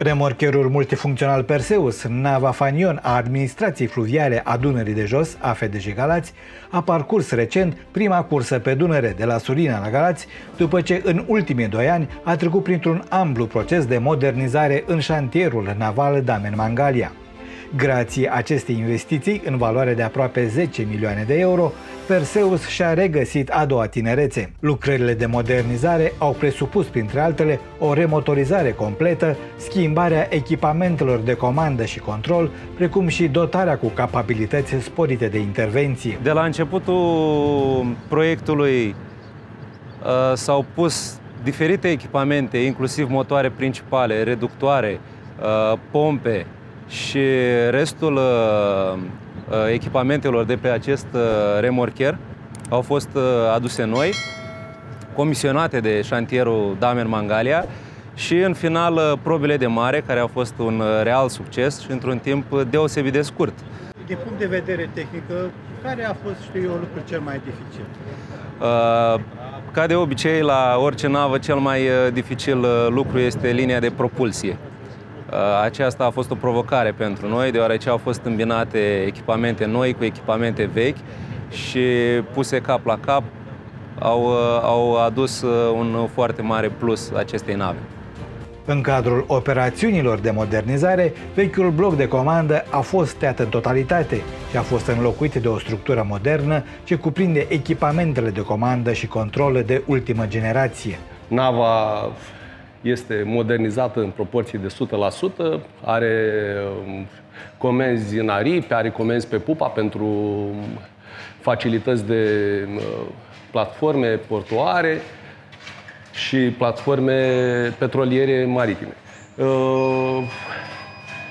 Remorcherul multifuncțional Perseus, nava fanion a administrației fluviale a Dunării de Jos, AFDJ Galați, a parcurs recent prima cursă pe Dunăre de la Surina la Galați, după ce în ultimii doi ani a trecut printr-un amplu proces de modernizare în șantierul naval Damen Mangalia. Grație acestei investiții, în valoare de aproape 10 milioane de euro, Perseus și-a regăsit a doua tinerețe. Lucrările de modernizare au presupus, printre altele, o remotorizare completă, schimbarea echipamentelor de comandă și control, precum și dotarea cu capabilități sporite de intervenție. De la începutul proiectului uh, s-au pus diferite echipamente, inclusiv motoare principale, reductoare, uh, pompe, și restul uh, uh, echipamentelor de pe acest uh, remorcher au fost aduse noi, comisionate de șantierul Damen Mangalia și în final probele de mare, care au fost un real succes și într-un timp deosebit de scurt. Din punct de vedere tehnică, care a fost, știu eu, lucrul cel mai dificil? Ca de obicei, la orice navă, cel mai dificil lucru este linia de propulsie. Uh, aceasta a fost o provocare pentru noi, deoarece au fost îmbinate echipamente noi cu echipamente vechi și puse cap la cap au, uh, au adus uh, un foarte mare plus acestei nave. În cadrul operațiunilor de modernizare, vechiul bloc de comandă a fost tăiat în totalitate și a fost înlocuit de o structură modernă ce cuprinde echipamentele de comandă și control de ultimă generație. Nava este modernizată în proporție de 100%, are um, comenzi în aripi, are comenzi pe pupa pentru facilități de uh, platforme portoare și platforme petroliere maritime. Uh,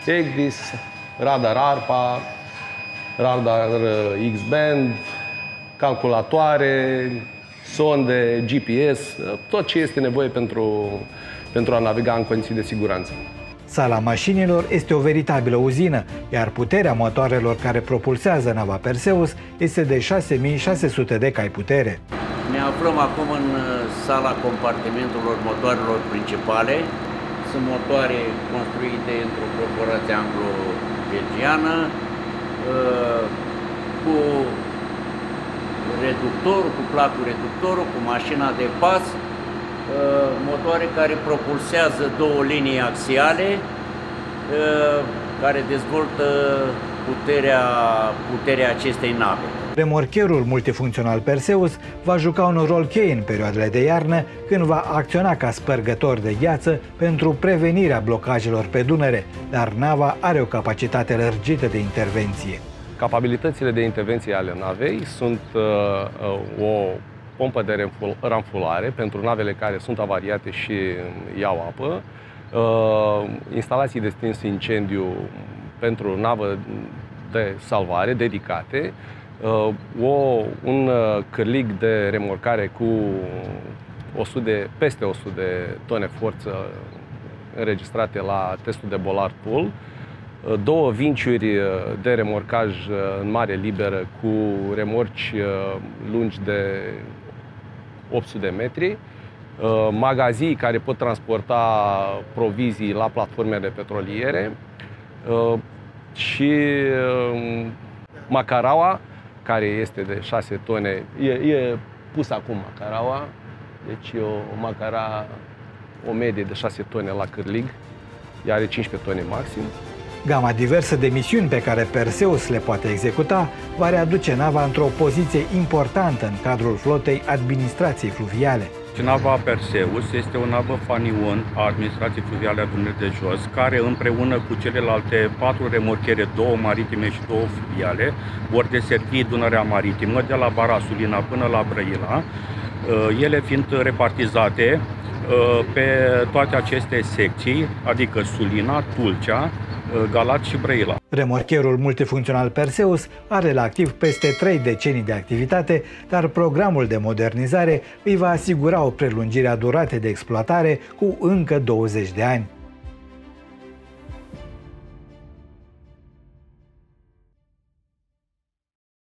EGDIS, radar ARPA, radar uh, X-band, calculatoare, sonde, GPS, tot ce este nevoie pentru pentru a navega în condiții de siguranță. Sala mașinilor este o veritabilă uzină, iar puterea motoarelor care propulsează nava Perseus este de 6600 de cai putere. Ne aflăm acum în uh, sala compartimentelor motoarelor principale. Sunt motoare construite într-o corporație anglo-belgiană uh, cu reductorul, cu placul reductorul, cu mașina de pas Uh, motoare care propulsează două linii axiale uh, care dezvoltă puterea, puterea acestei nave. Remorcherul multifuncțional Perseus va juca un rol cheie în perioadele de iarnă, când va acționa ca spărgător de gheață pentru prevenirea blocajelor pe Dunăre, dar nava are o capacitate lărgită de intervenție. Capabilitățile de intervenție ale navei sunt uh, uh, o pompă de ramfulare pentru navele care sunt avariate și iau apă, uh, instalații de stins incendiu pentru navă de salvare dedicate, uh, o, un uh, cârlig de remorcare cu 100 de, peste 100 de tone forță înregistrate la testul de Bollard Pool, două vinciuri de remorcaj în mare liberă cu remorci lungi de 800 de metri, uh, magazii care pot transporta provizii la platformele petroliere. Uh, și um, macaraua, care este de 6 tone, e, e pus acum macaraua, deci e o macara, o medie de 6 tone la cârlig, ea are 15 tone maxim. Gama diversă de misiuni pe care Perseus le poate executa va readuce nava într-o poziție importantă în cadrul flotei administrației fluviale. Nava Perseus este o navă fanion a administrației fluviale a Dunării de Jos, care împreună cu celelalte patru remorchere, două maritime și două fluviale, vor deservi Dunărea Maritimă de la Barasulina până la Brăila, uh, ele fiind repartizate uh, pe toate aceste secții, adică Sulina, Tulcea, Uh, Galați și Brăila. Remorcherul multifuncțional Perseus are la activ peste 3 decenii de activitate, dar programul de modernizare îi va asigura o prelungire a duratei de exploatare cu încă 20 de ani.